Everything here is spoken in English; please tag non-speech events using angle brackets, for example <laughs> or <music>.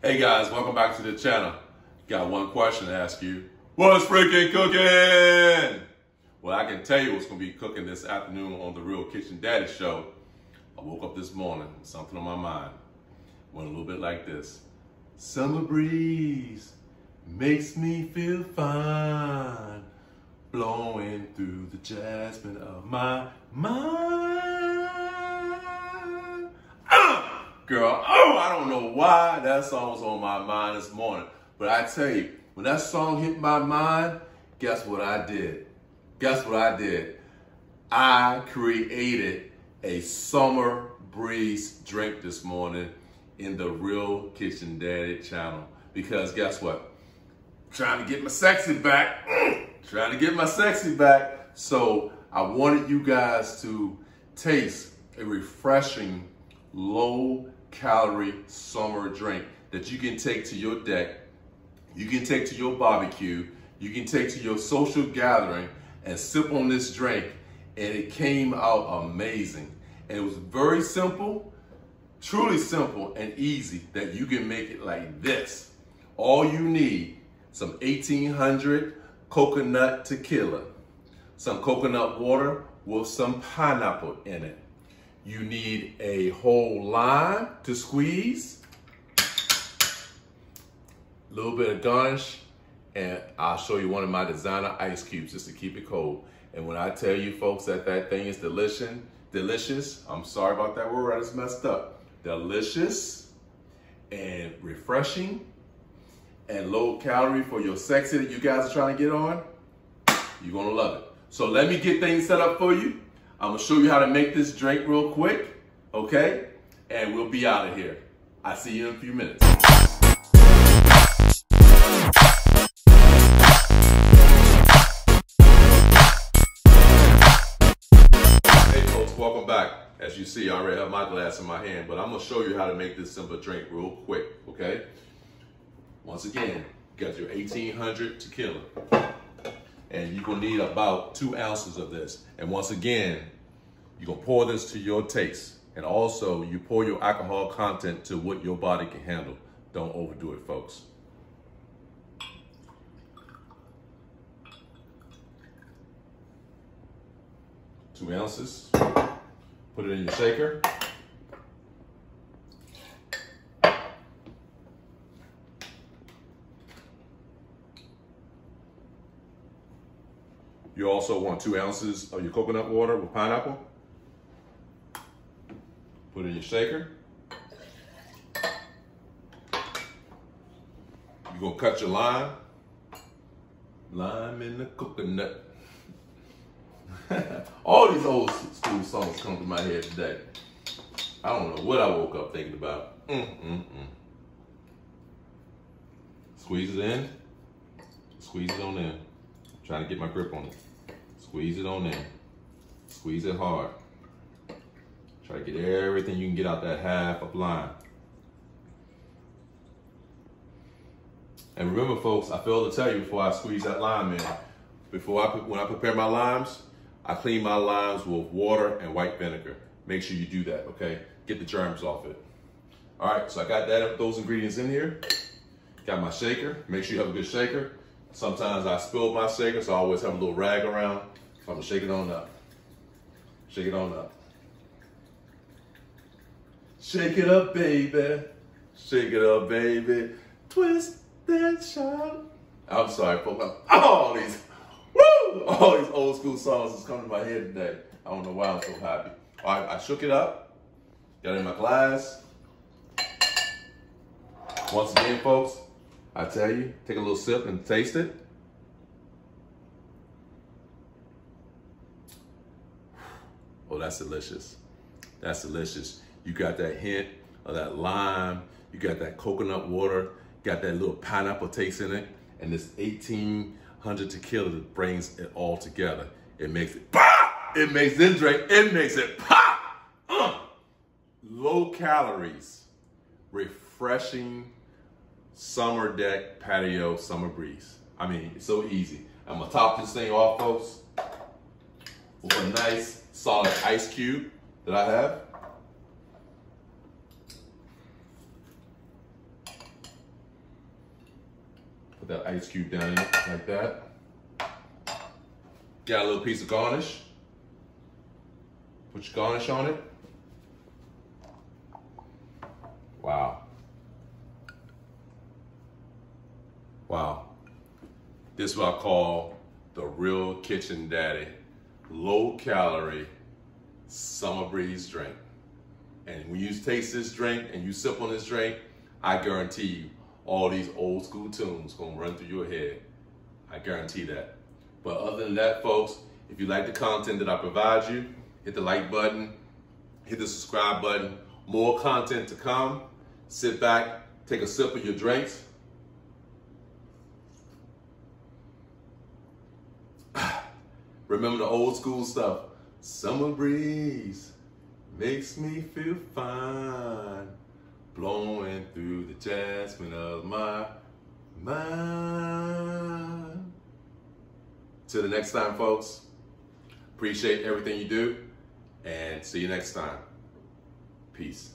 Hey guys, welcome back to the channel. Got one question to ask you. What's freaking cooking? Well, I can tell you what's gonna be cooking this afternoon on the Real Kitchen Daddy Show. I woke up this morning, something on my mind. Went a little bit like this. Summer breeze makes me feel fine, blowing through the jasmine of my mind. Ah! Girl, I don't know why that song was on my mind this morning. But I tell you, when that song hit my mind, guess what I did? Guess what I did? I created a summer breeze drink this morning in the Real Kitchen Daddy channel. Because guess what? Trying to get my sexy back. Mm, trying to get my sexy back. So I wanted you guys to taste a refreshing, low calorie summer drink that you can take to your deck, you can take to your barbecue, you can take to your social gathering and sip on this drink. And it came out amazing. And it was very simple, truly simple and easy that you can make it like this. All you need, some 1800 coconut tequila, some coconut water with some pineapple in it. You need a whole lime to squeeze, a little bit of garnish, and I'll show you one of my designer ice cubes just to keep it cold. And when I tell you folks that that thing is delicious, delicious, I'm sorry about that word, I just messed up. Delicious and refreshing and low calorie for your sexy that you guys are trying to get on, you're gonna love it. So let me get things set up for you. I'm gonna show you how to make this drink real quick, okay? And we'll be out of here. I'll see you in a few minutes. Hey folks, welcome back. As you see, I already have my glass in my hand, but I'm gonna show you how to make this simple drink real quick, okay? Once again, you got your 1800 tequila and you're gonna need about two ounces of this. And once again, you're gonna pour this to your taste. And also, you pour your alcohol content to what your body can handle. Don't overdo it, folks. Two ounces. Put it in your shaker. You also want two ounces of your coconut water with pineapple. Put in your shaker. You're gonna cut your lime. Lime in the coconut. <laughs> All these old school songs come to my head today. I don't know what I woke up thinking about. Mm, mm, mm. Squeeze it in. Squeeze it on in. trying to get my grip on it. Squeeze it on in. Squeeze it hard. Try to get everything you can get out that half of lime. And remember, folks, I failed to tell you before I squeeze that lime in. Before I when I prepare my limes, I clean my limes with water and white vinegar. Make sure you do that, okay? Get the germs off it. All right, so I got that those ingredients in here. Got my shaker. Make sure you have a good shaker. Sometimes I spill my shaker, so I always have a little rag around. I'm gonna shake it on up. Shake it on up. Shake it up, baby. Shake it up, baby. Twist that shout. I'm sorry, folks. All these, woo! All these old school songs is coming to my head today. I don't know why I'm so happy. All right, I shook it up. Got it in my glass. Once again, folks, I tell you, take a little sip and taste it. Oh, that's delicious. That's delicious. You got that hint of that lime. You got that coconut water. Got that little pineapple taste in it. And this 1800 tequila brings it all together. It makes it pop. It makes this drink. It makes it pop. Uh. Low calories. Refreshing summer deck patio summer breeze. I mean, it's so easy. I'm gonna top this thing off, folks, with a nice solid ice cube that I have. Put that ice cube down in like that. Got a little piece of garnish. Put your garnish on it. Wow. Wow. This is what I call the real kitchen daddy. Low calorie summer breeze drink. And when you taste this drink and you sip on this drink, I guarantee you all these old school tunes gonna run through your head. I guarantee that. But other than that, folks, if you like the content that I provide you, hit the like button, hit the subscribe button. More content to come. Sit back, take a sip of your drinks. Remember the old school stuff. Summer breeze makes me feel fine, blowing through the jasmine of my mind. Till the next time, folks, appreciate everything you do, and see you next time. Peace.